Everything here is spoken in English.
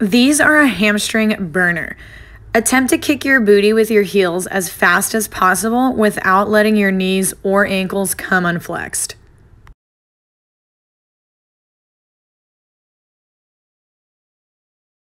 These are a hamstring burner. Attempt to kick your booty with your heels as fast as possible without letting your knees or ankles come unflexed.